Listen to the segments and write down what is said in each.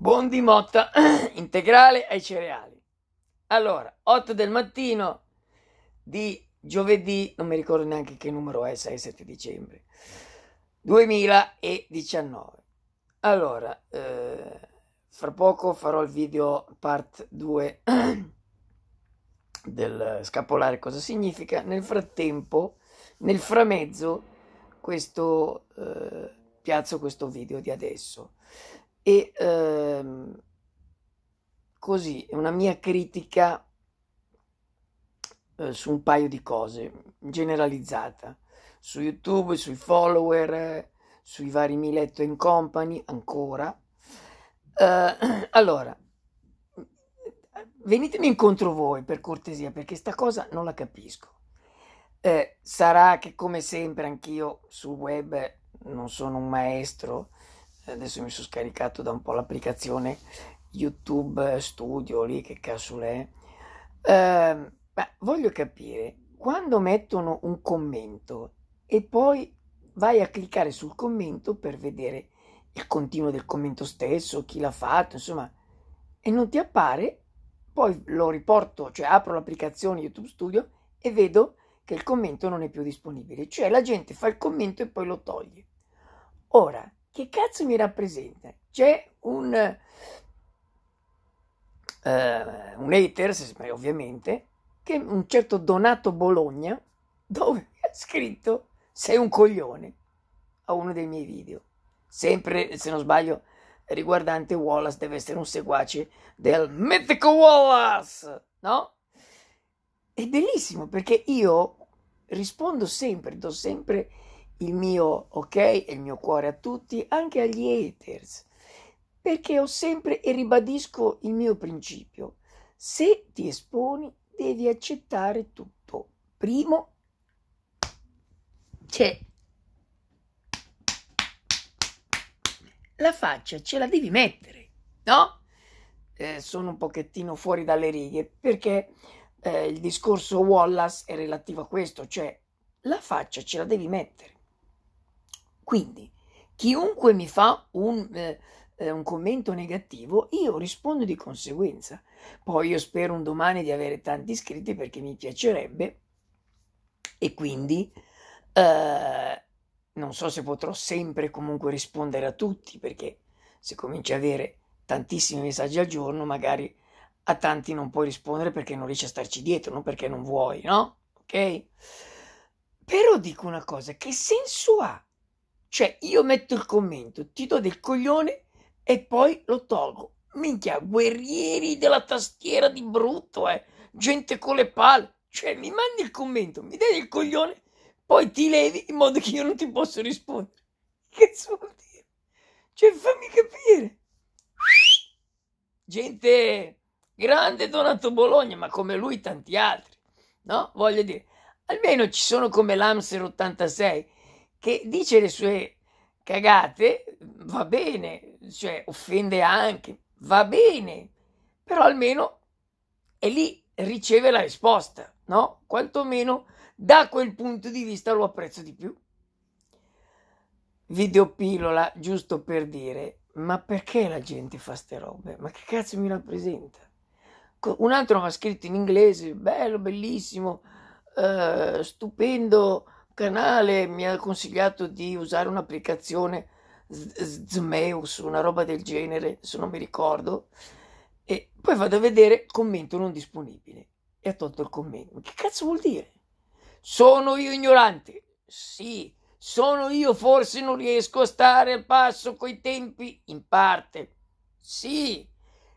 Buon di motta integrale ai cereali. Allora, 8 del mattino di giovedì, non mi ricordo neanche che numero è, 6-7 dicembre 2019. Allora, eh, fra poco farò il video part 2 del scapolare cosa significa. Nel frattempo, nel framezzo, questo eh, piazzo questo video di adesso e ehm, così una mia critica eh, su un paio di cose generalizzata su YouTube, sui follower, sui vari Miletto in Company ancora. Eh, allora, venitemi incontro voi per cortesia perché sta cosa non la capisco. Eh, sarà che come sempre anch'io sul web non sono un maestro, adesso mi sono scaricato da un po' l'applicazione YouTube Studio lì, che cazzo è. Eh, voglio capire, quando mettono un commento e poi vai a cliccare sul commento per vedere il continuo del commento stesso, chi l'ha fatto, insomma, e non ti appare, poi lo riporto, cioè apro l'applicazione YouTube Studio e vedo che il commento non è più disponibile, cioè la gente fa il commento e poi lo toglie. Ora, che cazzo mi rappresenta? C'è un, uh, un haters, ovviamente, che un certo Donato Bologna, dove ha scritto sei un coglione a uno dei miei video. Sempre, se non sbaglio, riguardante Wallace deve essere un seguace del mitico Wallace, no? È bellissimo perché io rispondo sempre, do sempre il mio ok e il mio cuore a tutti, anche agli haters, perché ho sempre e ribadisco il mio principio. Se ti esponi, devi accettare tutto. Primo, c'è la faccia, ce la devi mettere, no? Eh, sono un pochettino fuori dalle righe perché eh, il discorso Wallace è relativo a questo, cioè la faccia ce la devi mettere. Quindi, chiunque mi fa un, eh, eh, un commento negativo, io rispondo di conseguenza. Poi io spero un domani di avere tanti iscritti perché mi piacerebbe e quindi eh, non so se potrò sempre comunque rispondere a tutti perché se cominci a avere tantissimi messaggi al giorno magari a tanti non puoi rispondere perché non riesci a starci dietro, non perché non vuoi, no? Ok? Però dico una cosa, che senso ha cioè, io metto il commento, ti do del coglione e poi lo tolgo. Minchia, guerrieri della tastiera di brutto, eh. Gente con le palle. Cioè, mi mandi il commento, mi dai il coglione, poi ti levi in modo che io non ti posso rispondere. Che vuol dire? Cioè, fammi capire. Gente grande Donato Bologna, ma come lui tanti altri, no? Voglio dire, almeno ci sono come l'Amser 86 che dice le sue cagate, va bene, cioè offende anche, va bene, però almeno è lì, riceve la risposta, no? Quantomeno da quel punto di vista lo apprezzo di più. Videopillola, giusto per dire, ma perché la gente fa ste robe? Ma che cazzo mi rappresenta? Un altro mi ha scritto in inglese, bello, bellissimo, uh, stupendo, canale mi ha consigliato di usare un'applicazione Zmeus, una roba del genere, se non mi ricordo, e poi vado a vedere commento non disponibile e ha tolto il commento. Che cazzo vuol dire? Sono io ignorante? Sì. Sono io forse non riesco a stare al passo coi tempi? In parte. Sì.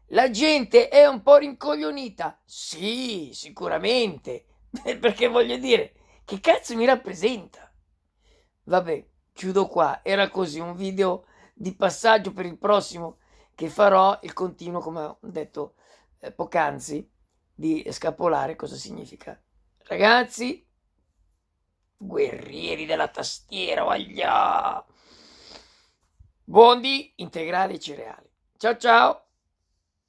La gente è un po' rincoglionita? Sì, sicuramente. Perché voglio dire, che cazzo mi rappresenta? Vabbè, chiudo qua. Era così un video di passaggio per il prossimo che farò il continuo, come ho detto eh, poc'anzi, di scapolare. Cosa significa? Ragazzi, guerrieri della tastiera, voglia! Buon di integrali cereali. Ciao ciao!